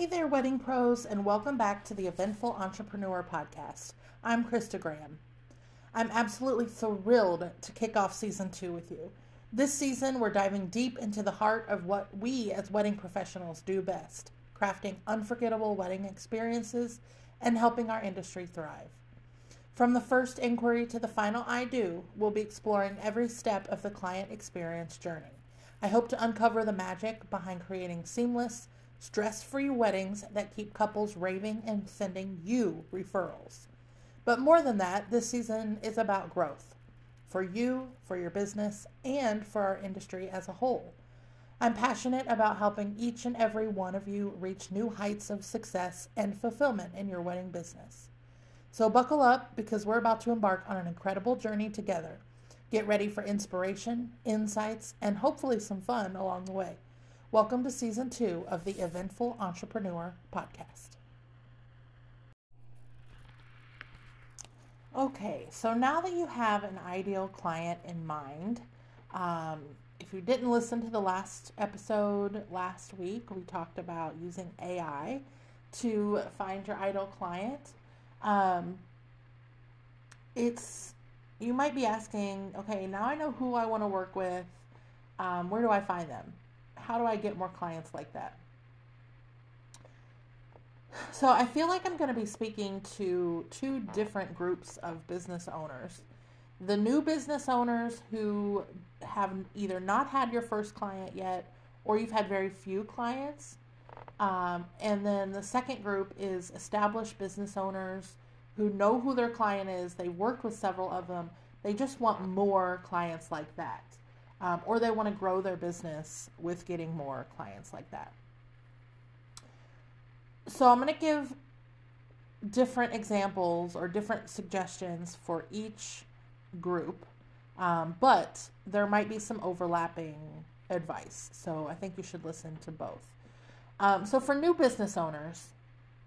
Hey there, wedding pros, and welcome back to the Eventful Entrepreneur Podcast. I'm Christa Graham. I'm absolutely thrilled to kick off season two with you. This season, we're diving deep into the heart of what we as wedding professionals do best crafting unforgettable wedding experiences and helping our industry thrive. From the first inquiry to the final I do, we'll be exploring every step of the client experience journey. I hope to uncover the magic behind creating seamless, stress free weddings that keep couples raving and sending you referrals. But more than that, this season is about growth for you, for your business, and for our industry as a whole. I'm passionate about helping each and every one of you reach new heights of success and fulfillment in your wedding business. So, buckle up because we're about to embark on an incredible journey together. Get ready for inspiration, insights, and hopefully some fun along the way. Welcome to season two of the Eventful Entrepreneur Podcast. Okay, so now that you have an ideal client in mind, um, if you didn't listen to the last episode last week, we talked about using AI to find your ideal client. Um, it's you might be asking, okay, now I know who I want to work with. Um, where do I find them? How do I get more clients like that? So I feel like I'm going to be speaking to two different groups of business owners. The new business owners who have either not had your first client yet or you've had very few clients. Um, and then the second group is established business owners who know who their client is. they've worked with several of them. They just want more clients like that um, or they want to grow their business with getting more clients like that. So I'm going to give different examples or different suggestions for each group, um, but there might be some overlapping advice. So I think you should listen to both. Um, so for new business owners,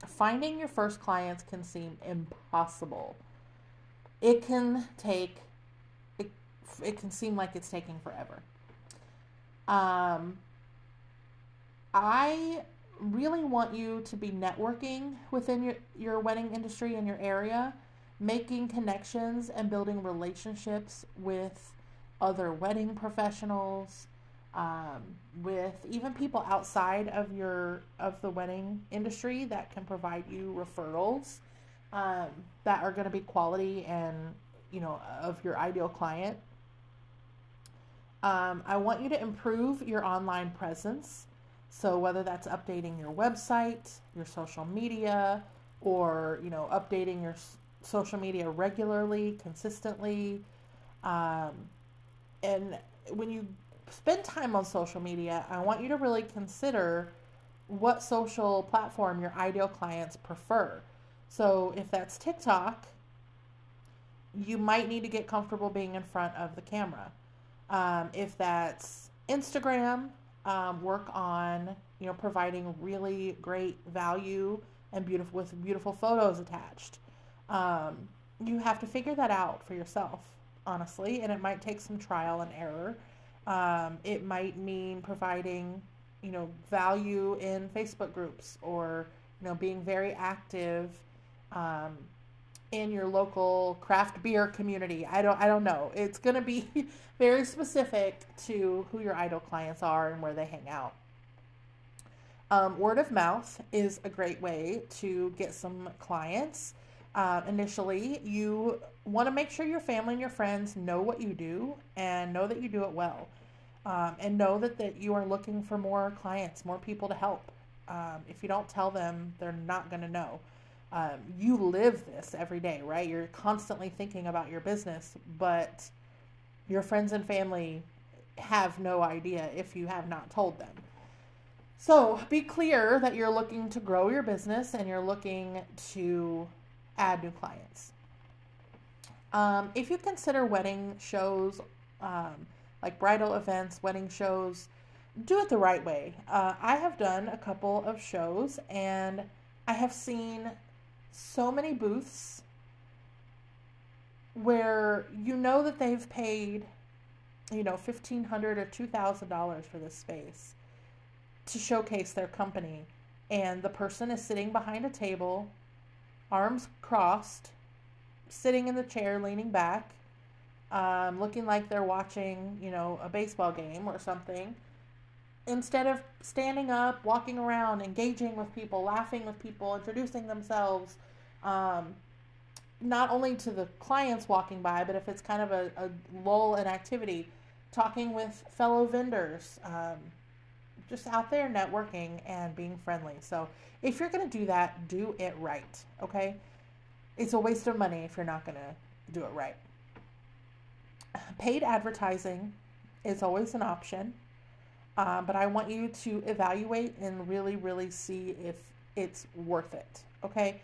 finding your first clients can seem impossible. It can take it can seem like it's taking forever. Um, I really want you to be networking within your, your wedding industry in your area, making connections and building relationships with other wedding professionals, um, with even people outside of your of the wedding industry that can provide you referrals um, that are going to be quality and you know of your ideal client um, I want you to improve your online presence. So whether that's updating your website, your social media, or you know updating your social media regularly, consistently, um, and when you spend time on social media, I want you to really consider what social platform your ideal clients prefer. So if that's TikTok, you might need to get comfortable being in front of the camera. Um, if that's Instagram, um, work on you know providing really great value and beautiful with beautiful photos attached. Um, you have to figure that out for yourself, honestly, and it might take some trial and error. Um, it might mean providing you know value in Facebook groups or you know being very active um, in your local craft beer community. I don't I don't know. It's going to be very specific to who your ideal clients are and where they hang out. Um, word of mouth is a great way to get some clients. Uh, initially, you want to make sure your family and your friends know what you do and know that you do it well. Um, and know that, that you are looking for more clients, more people to help. Um, if you don't tell them, they're not going to know um, you live this every day, right? You're constantly thinking about your business, but your friends and family have no idea if you have not told them. So be clear that you're looking to grow your business and you're looking to add new clients. Um, if you consider wedding shows, um, like bridal events, wedding shows, do it the right way. Uh, I have done a couple of shows and I have seen so many booths where you know that they've paid you know 1500 or $2000 for this space to showcase their company and the person is sitting behind a table, arms crossed, sitting in the chair, leaning back, um, looking like they're watching, you know, a baseball game or something. Instead of standing up, walking around, engaging with people, laughing with people, introducing themselves, um, not only to the clients walking by, but if it's kind of a, a lull in activity, talking with fellow vendors, um, just out there networking and being friendly. So if you're going to do that, do it right. Okay. It's a waste of money if you're not going to do it right. Paid advertising is always an option, uh, but I want you to evaluate and really, really see if it's worth it. Okay.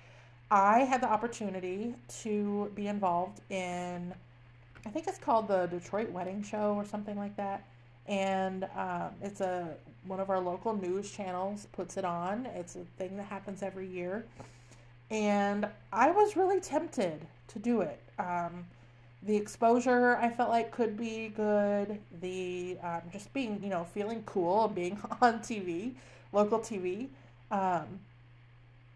I had the opportunity to be involved in, I think it's called the Detroit Wedding Show or something like that. And um, it's a one of our local news channels puts it on. It's a thing that happens every year, and I was really tempted to do it. Um, the exposure I felt like could be good. The um, just being you know feeling cool and being on TV, local TV. Um,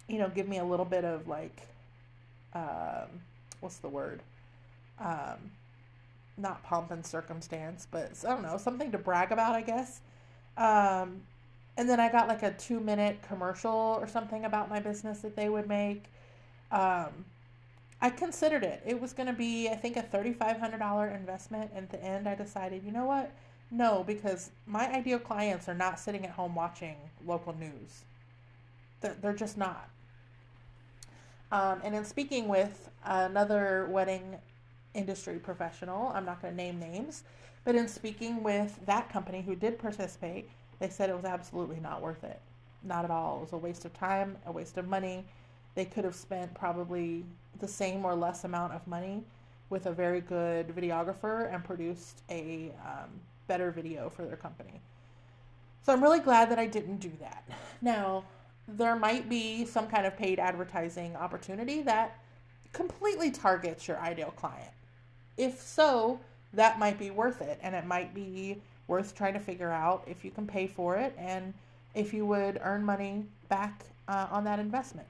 you know, give me a little bit of like, um, what's the word? Um, not pomp and circumstance, but I don't know, something to brag about, I guess. Um, and then I got like a two minute commercial or something about my business that they would make. Um, I considered it. It was going to be, I think, a $3,500 investment. And at the end, I decided, you know what? No, because my ideal clients are not sitting at home watching local news. They're, they're just not. Um, and in speaking with another wedding industry professional, I'm not going to name names, but in speaking with that company who did participate, they said it was absolutely not worth it. Not at all. It was a waste of time, a waste of money. They could have spent probably the same or less amount of money with a very good videographer and produced a um, better video for their company. So I'm really glad that I didn't do that. Now, there might be some kind of paid advertising opportunity that completely targets your ideal client. If so, that might be worth it and it might be worth trying to figure out if you can pay for it and if you would earn money back uh, on that investment.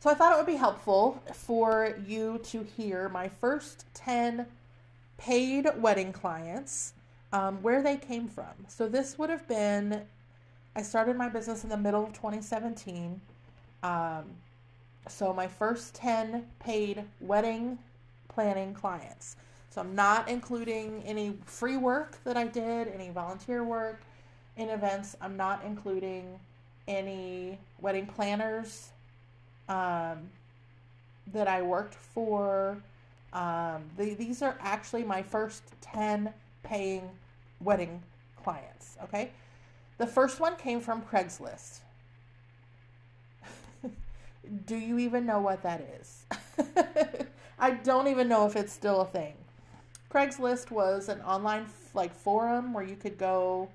So I thought it would be helpful for you to hear my first 10 paid wedding clients, um, where they came from. So this would have been I started my business in the middle of 2017. Um, so my first 10 paid wedding planning clients. So I'm not including any free work that I did, any volunteer work in events. I'm not including any wedding planners um, that I worked for. Um, the, these are actually my first 10 paying wedding clients. Okay. The first one came from Craigslist. Do you even know what that is? I don't even know if it's still a thing. Craigslist was an online like forum where you could go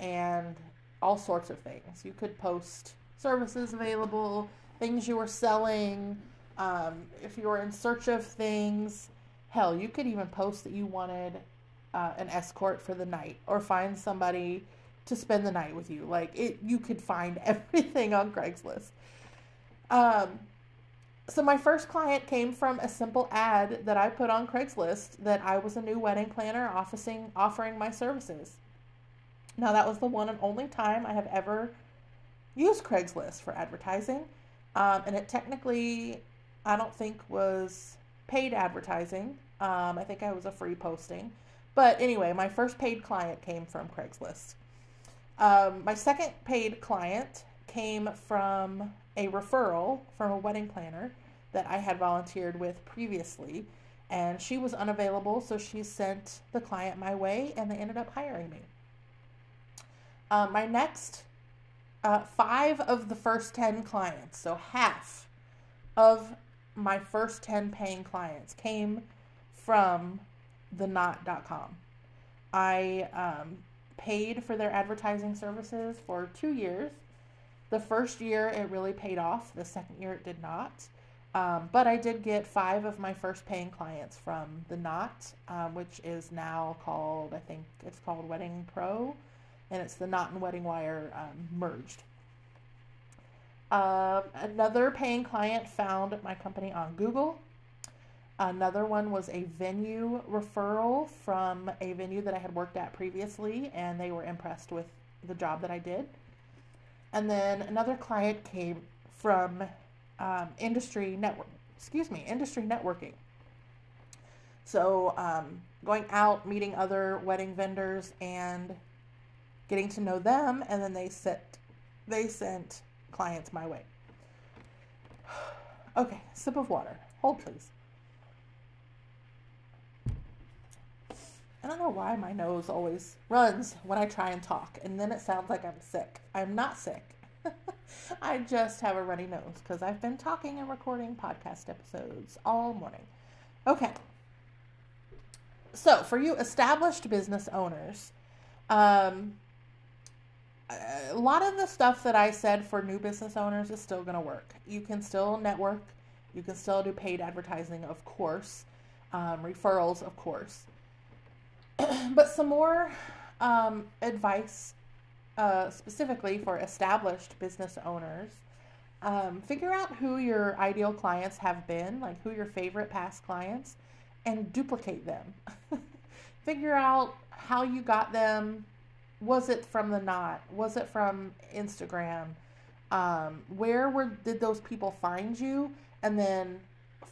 and all sorts of things. You could post services available, things you were selling, um, if you were in search of things. Hell, you could even post that you wanted uh, an escort for the night or find somebody to spend the night with you. Like it, you could find everything on Craigslist. Um, so my first client came from a simple ad that I put on Craigslist that I was a new wedding planner offering offering my services. Now that was the one and only time I have ever used Craigslist for advertising, um, and it technically I don't think was paid advertising. Um, I think I was a free posting, but anyway, my first paid client came from Craigslist. Um, my second paid client came from a referral from a wedding planner that I had volunteered with previously. And she was unavailable, so she sent the client my way, and they ended up hiring me. Uh, my next uh, five of the first 10 clients, so half of my first 10 paying clients came from the knot.com. I um, paid for their advertising services for two years. The first year it really paid off, the second year it did not. Um, but I did get five of my first paying clients from the Knot, um, which is now called, I think it's called Wedding Pro, and it's the Knot and Wedding Wire um, merged. Um, another paying client found my company on Google. Another one was a venue referral from a venue that I had worked at previously, and they were impressed with the job that I did. And then another client came from um, industry network, excuse me, industry networking. So um, going out, meeting other wedding vendors, and getting to know them, and then they sent they sent clients my way. Okay, sip of water. Hold please. I don't know why my nose always runs when I try and talk, and then it sounds like I'm sick. I'm not sick. I just have a runny nose because I've been talking and recording podcast episodes all morning. Okay. So, for you established business owners, um, a lot of the stuff that I said for new business owners is still going to work. You can still network, you can still do paid advertising, of course, um, referrals, of course. but some more um, advice uh, specifically for established business owners. Um, figure out who your ideal clients have been, like who your favorite past clients, and duplicate them. figure out how you got them. Was it from the knot? Was it from Instagram? Um, where were did those people find you? And then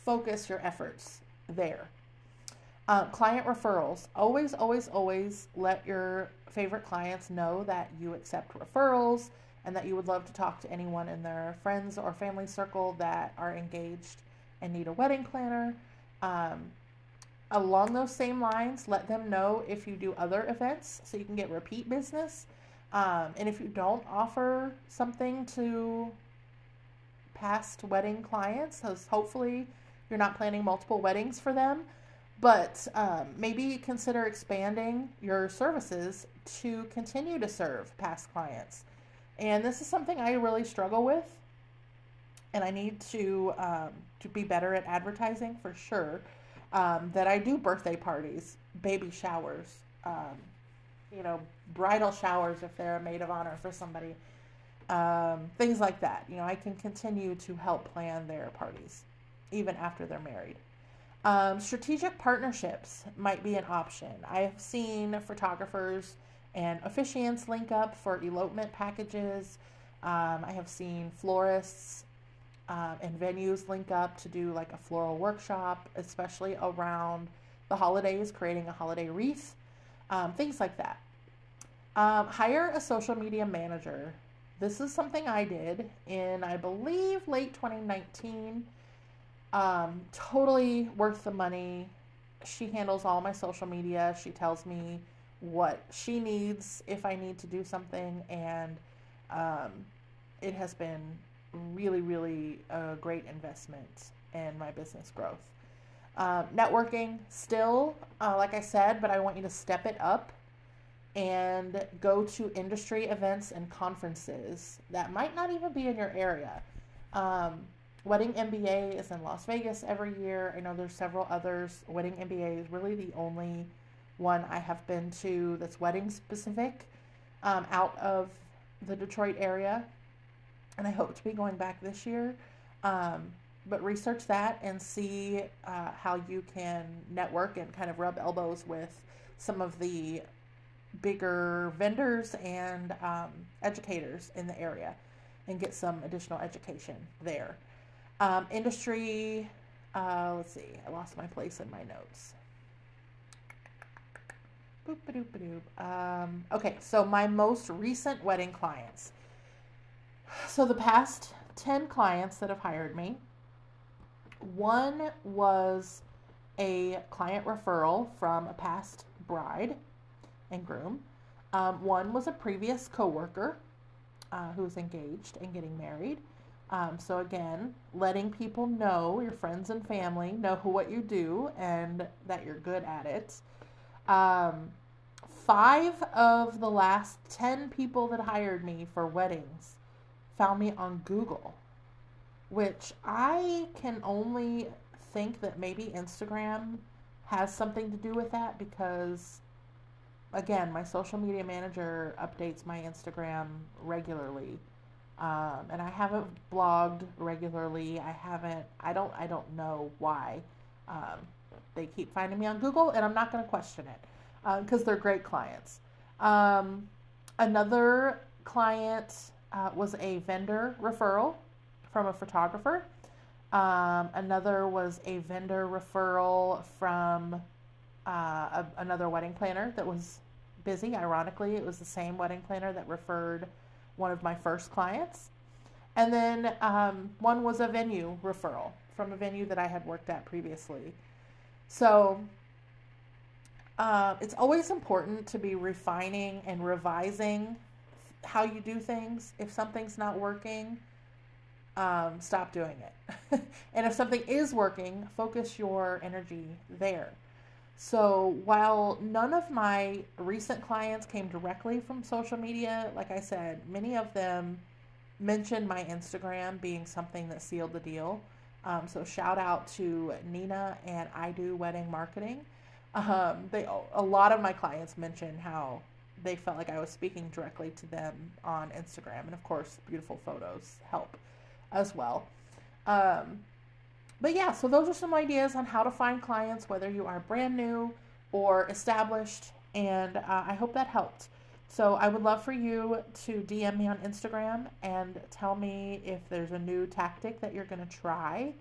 focus your efforts there. Uh, client referrals. Always, always, always let your favorite clients know that you accept referrals and that you would love to talk to anyone in their friends or family circle that are engaged and need a wedding planner. Um, along those same lines, let them know if you do other events so you can get repeat business. Um, and if you don't offer something to past wedding clients, because hopefully you're not planning multiple weddings for them but um, maybe consider expanding your services to continue to serve past clients. And this is something I really struggle with, and I need to um, to be better at advertising for sure. Um, that I do birthday parties, baby showers, um, you know, bridal showers if they're a maid of honor for somebody, um, things like that. You know, I can continue to help plan their parties even after they're married. Um, strategic partnerships might be an option. I've seen photographers and officiants link up for elopement packages. Um, I have seen florists um, and venues link up to do like a floral workshop, especially around the holidays, creating a holiday wreath, um, things like that. Um, hire a social media manager. This is something I did in, I believe, late 2019. Um, totally worth the money. She handles all my social media. She tells me what she needs if I need to do something, and um, it has been really, really a great investment in my business growth. Um, networking, still, uh, like I said, but I want you to step it up and go to industry events and conferences that might not even be in your area. Um, Wedding MBA is in Las Vegas every year. I know there's several others. Wedding MBA is really the only one I have been to that's wedding specific um, out of the Detroit area. And I hope to be going back this year. Um, but research that and see uh, how you can network and kind of rub elbows with some of the bigger vendors and um, educators in the area and get some additional education there. Um, industry, uh, let's see, I lost my place in my notes. Boop, doop, doop. Um, okay, so my most recent wedding clients. So the past 10 clients that have hired me, one was a client referral from a past bride and groom. Um, one was a previous coworker uh, who was engaged and getting married. Um, so again, letting people know, your friends and family, know who what you do and that you're good at it. Um, five of the last 10 people that hired me for weddings found me on Google, which I can only think that maybe Instagram has something to do with that because again, my social media manager updates my Instagram regularly Um, and I haven't blogged regularly. I haven't. I don't. I don't know why. Um, they keep finding me on Google, and I'm not going to question it because uh, they're great clients. Um, another client uh, was a vendor referral from a photographer. Um, another was a vendor referral from uh, a, another wedding planner that was busy. Ironically, it was the same wedding planner that referred one of my first clients. And then um, one was a venue referral from a venue that I had worked at previously. So uh, it's always important to be refining and revising how you do things. If something's not working, um, stop doing it. and if something is working, focus your energy there. So while none of my recent clients came directly from social media, like I said, many of them mentioned my Instagram being something that sealed the deal. Um, so shout out to Nina and I Do Wedding Marketing. Um, they a lot of my clients mentioned how they felt like I was speaking directly to them on Instagram, and of course, beautiful photos help as well. Um, but yeah, so those are some ideas on how to find clients, whether you are brand new or established, and uh, I hope that helped. So I would love for you to DM me on Instagram and tell me if there's a new tactic that you're going to try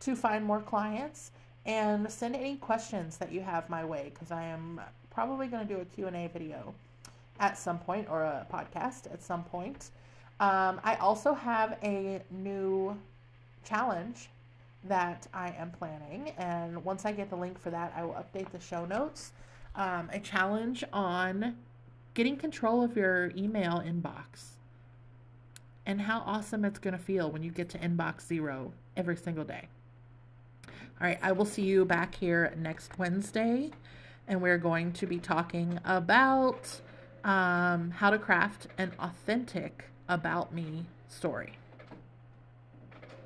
to find more clients and send any questions that you have my way because I am probably going to do a Q&A video at some point or a podcast at some point. Um, I also have a new challenge that I am planning, and once I get the link for that, I will update the show notes. Um, a challenge on getting control of your email inbox and how awesome it's going to feel when you get to inbox zero every single day. All right, I will see you back here next Wednesday, and we're going to be talking about um, how to craft an authentic about me story.